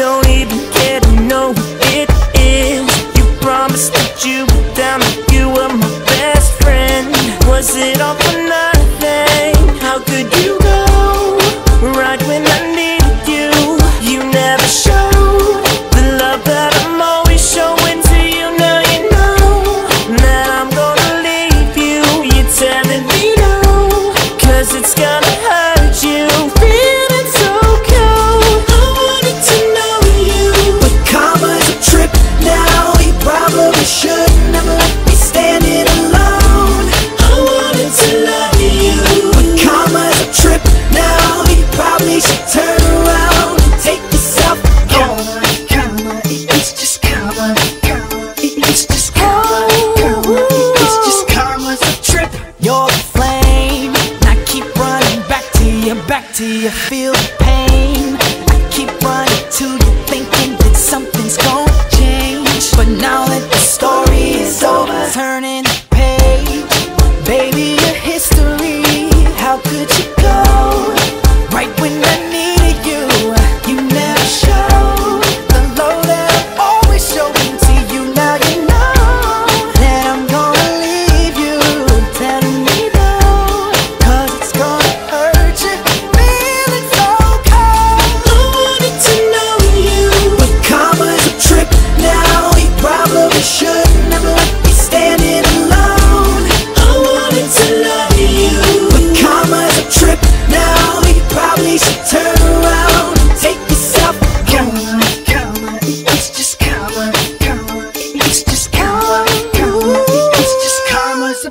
don't even care to know who it is. You promised that you Do you feel the pain? I keep running to you thinking that something's gonna change But now that the story is over Turning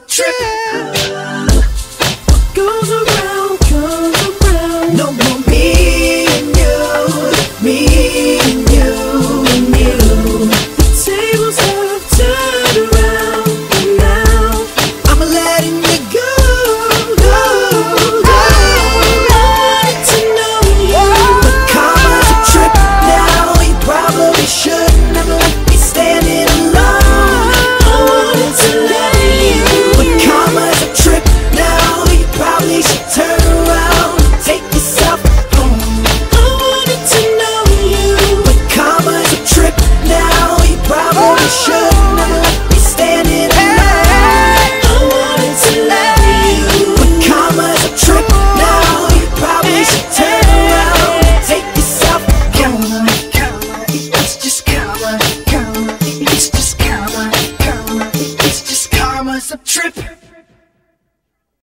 trip.